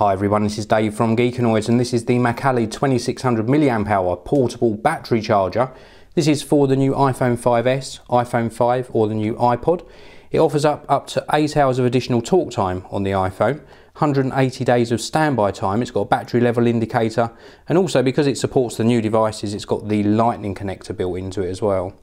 Hi everyone, this is Dave from Geekanoids and this is the Macally 2600 mAh portable battery charger. This is for the new iPhone 5S, iPhone 5 or the new iPod. It offers up up to 8 hours of additional talk time on the iPhone, 180 days of standby time, it's got a battery level indicator and also because it supports the new devices it's got the lightning connector built into it as well.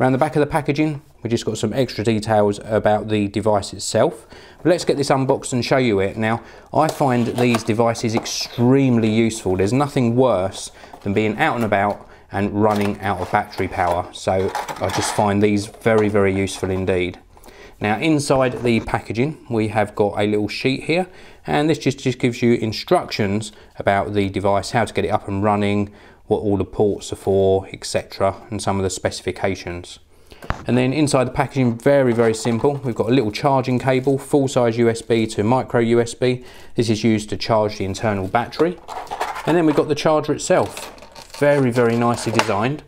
Around the back of the packaging, we've just got some extra details about the device itself. But let's get this unboxed and show you it. Now, I find these devices extremely useful. There's nothing worse than being out and about and running out of battery power. So I just find these very, very useful indeed. Now inside the packaging we have got a little sheet here and this just, just gives you instructions about the device, how to get it up and running, what all the ports are for, etc. and some of the specifications. And then inside the packaging, very, very simple. We've got a little charging cable, full size USB to micro USB. This is used to charge the internal battery. And then we've got the charger itself. Very, very nicely designed.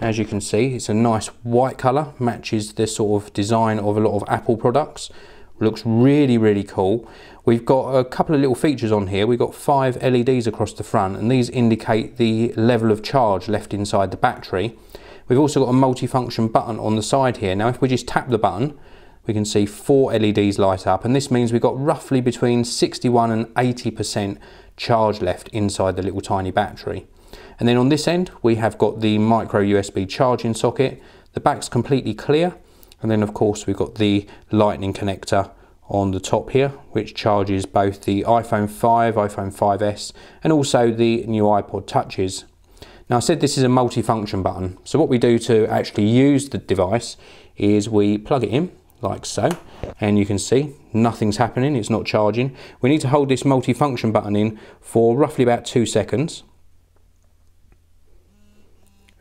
As you can see, it's a nice white color, matches the sort of design of a lot of Apple products. Looks really, really cool. We've got a couple of little features on here. We've got five LEDs across the front and these indicate the level of charge left inside the battery. We've also got a multifunction button on the side here. Now if we just tap the button, we can see four LEDs light up and this means we've got roughly between 61 and 80% charge left inside the little tiny battery. And then on this end, we have got the micro USB charging socket. The back's completely clear and then of course we've got the lightning connector on the top here, which charges both the iPhone 5, iPhone 5S, and also the new iPod Touches. Now I said this is a multi-function button. So what we do to actually use the device is we plug it in like so, and you can see nothing's happening, it's not charging. We need to hold this multi-function button in for roughly about two seconds.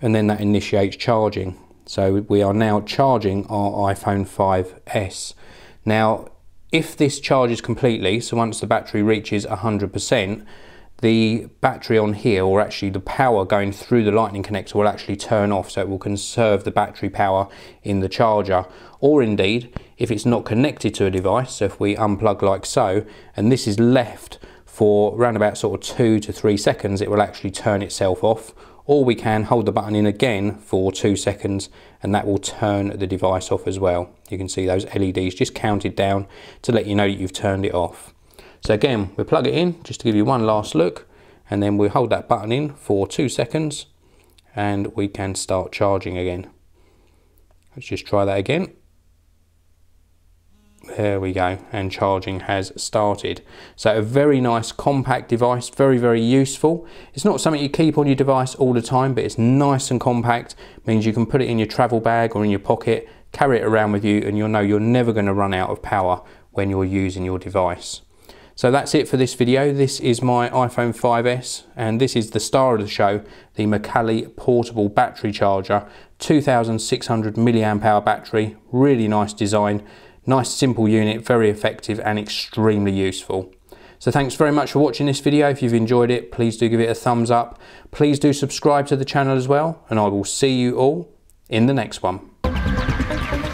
And then that initiates charging. So we are now charging our iPhone 5S. Now, if this charges completely, so once the battery reaches 100%, the battery on here, or actually the power going through the lightning connector will actually turn off, so it will conserve the battery power in the charger. Or indeed, if it's not connected to a device, so if we unplug like so, and this is left for around about sort of two to three seconds, it will actually turn itself off or we can hold the button in again for two seconds and that will turn the device off as well. You can see those LEDs just counted down to let you know that you've turned it off. So again, we plug it in just to give you one last look and then we hold that button in for two seconds and we can start charging again. Let's just try that again. There we go, and charging has started. So a very nice compact device, very, very useful. It's not something you keep on your device all the time, but it's nice and compact. Means you can put it in your travel bag or in your pocket, carry it around with you, and you'll know you're never gonna run out of power when you're using your device. So that's it for this video. This is my iPhone 5S and this is the star of the show, the Macally portable battery charger, 2600 milliamp hour battery, really nice design. Nice simple unit, very effective and extremely useful. So thanks very much for watching this video. If you've enjoyed it, please do give it a thumbs up. Please do subscribe to the channel as well, and I will see you all in the next one.